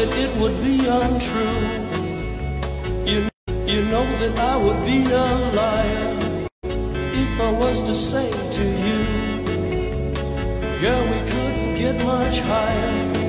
that it would be untrue. You, you know that I would be a liar if I was to say to you, girl, we couldn't get much higher.